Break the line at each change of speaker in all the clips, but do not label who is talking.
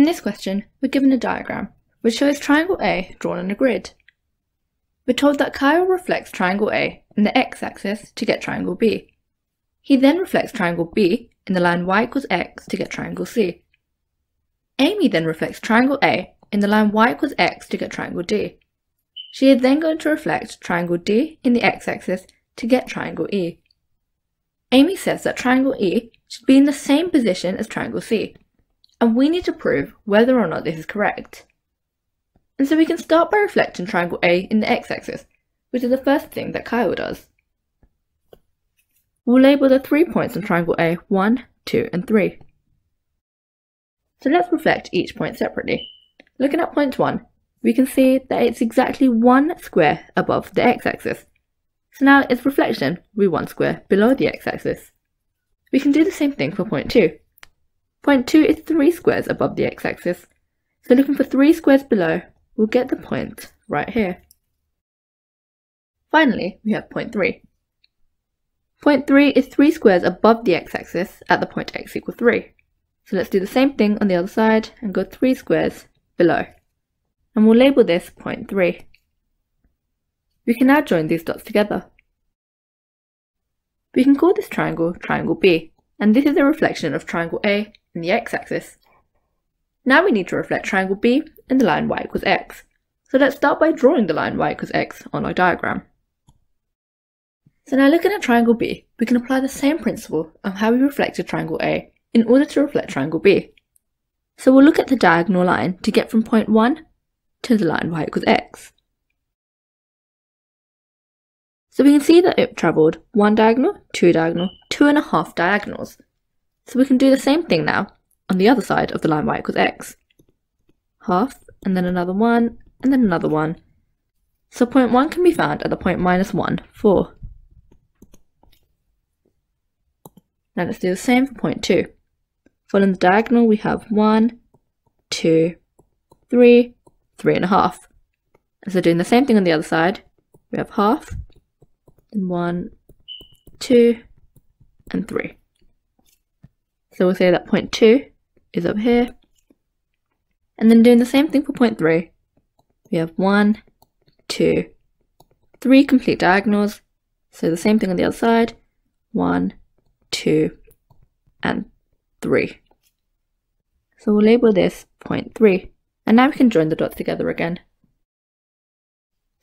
In this question, we're given a diagram which shows triangle A drawn on a grid. We're told that Kyle reflects triangle A in the x-axis to get triangle B. He then reflects triangle B in the line y equals x to get triangle C. Amy then reflects triangle A in the line y equals x to get triangle D. She is then going to reflect triangle D in the x-axis to get triangle E. Amy says that triangle E should be in the same position as triangle C, and we need to prove whether or not this is correct. And so we can start by reflecting triangle A in the x-axis, which is the first thing that Kyle does. We'll label the three points on triangle A 1, 2 and 3. So let's reflect each point separately. Looking at point 1, we can see that it's exactly one square above the x-axis. So now its reflection will be one square below the x-axis. We can do the same thing for point 2. Point 2 is 3 squares above the x-axis, so looking for 3 squares below, we'll get the point right here. Finally, we have point 3. Point 3 is 3 squares above the x-axis at the point x equals 3. So let's do the same thing on the other side and go 3 squares below. And we'll label this point 3. We can now join these dots together. We can call this triangle triangle B, and this is a reflection of triangle A in the x-axis. Now we need to reflect triangle B in the line y equals x. So let's start by drawing the line y equals x on our diagram. So now looking at triangle B, we can apply the same principle of how we reflected triangle A in order to reflect triangle B. So we'll look at the diagonal line to get from point 1 to the line y equals x. So we can see that it travelled one diagonal, two diagonal, two and a half diagonals. So we can do the same thing now on the other side of the line y equals x. Half, and then another one, and then another one. So point 1 can be found at the point minus 1, 4. Now let's do the same for point 2. Following the diagonal we have 1, 2, 3, 3 and a half. And so doing the same thing on the other side, we have half, then 1, 2, and 3. So we'll say that point 2 is up here. And then doing the same thing for point 3, we have 1, 2, 3 complete diagonals. So the same thing on the other side, 1, 2, and 3. So we'll label this point 3. And now we can join the dots together again.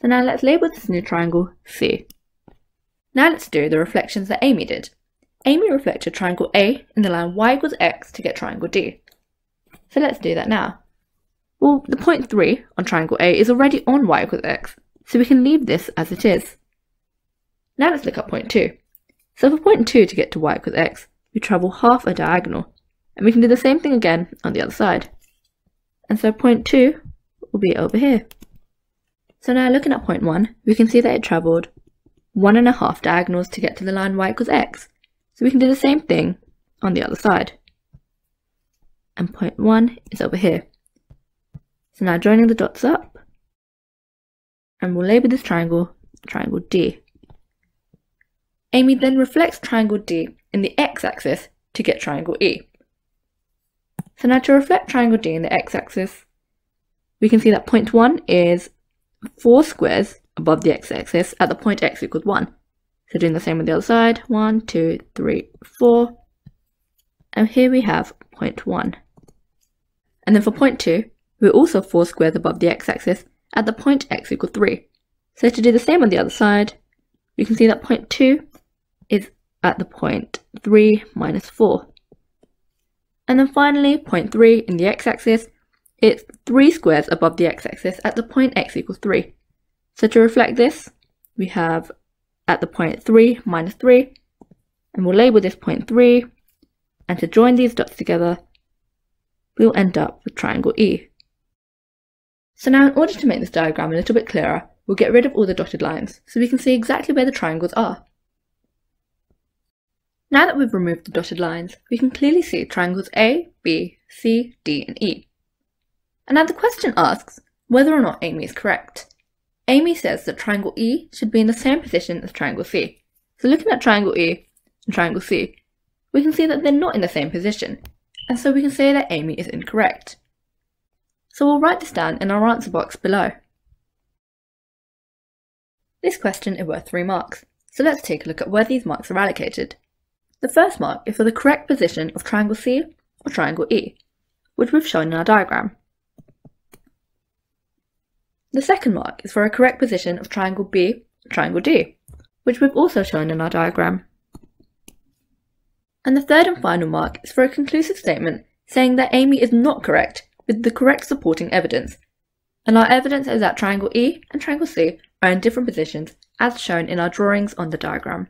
So now let's label this new triangle C. Now let's do the reflections that Amy did. Amy reflected triangle A in the line y equals x to get triangle D. So let's do that now. Well, the point 3 on triangle A is already on y equals x, so we can leave this as it is. Now let's look at point 2. So for point 2 to get to y equals x, we travel half a diagonal, and we can do the same thing again on the other side. And so point 2 will be over here. So now looking at point 1, we can see that it travelled one and a half diagonals to get to the line y equals x. So we can do the same thing on the other side. And point 1 is over here. So now joining the dots up, and we'll label this triangle triangle D. Amy then reflects triangle D in the x-axis to get triangle E. So now to reflect triangle D in the x-axis, we can see that point 1 is 4 squares above the x-axis at the point x equals 1. So doing the same on the other side, 1, 2, 3, 4. And here we have point 1. And then for point 2, we're also 4 squares above the x-axis at the point x equals 3. So to do the same on the other side, we can see that point 2 is at the point 3 minus 4. And then finally, point 3 in the x-axis, it's 3 squares above the x-axis at the point x equals 3. So to reflect this, we have at the point 3 minus 3, and we'll label this point 3, and to join these dots together, we'll end up with triangle E. So now in order to make this diagram a little bit clearer, we'll get rid of all the dotted lines, so we can see exactly where the triangles are. Now that we've removed the dotted lines, we can clearly see triangles A, B, C, D, and E. And now the question asks whether or not Amy is correct. Amy says that triangle E should be in the same position as triangle C. So looking at triangle E and triangle C, we can see that they're not in the same position, and so we can say that Amy is incorrect. so we'll write this down in our answer box below. This question is worth 3 marks, so let's take a look at where these marks are allocated. The first mark is for the correct position of triangle C or triangle E, which we've shown in our diagram. The second mark is for a correct position of triangle B triangle D, which we've also shown in our diagram. And the third and final mark is for a conclusive statement saying that Amy is not correct with the correct supporting evidence. And our evidence is that triangle E and triangle C are in different positions as shown in our drawings on the diagram.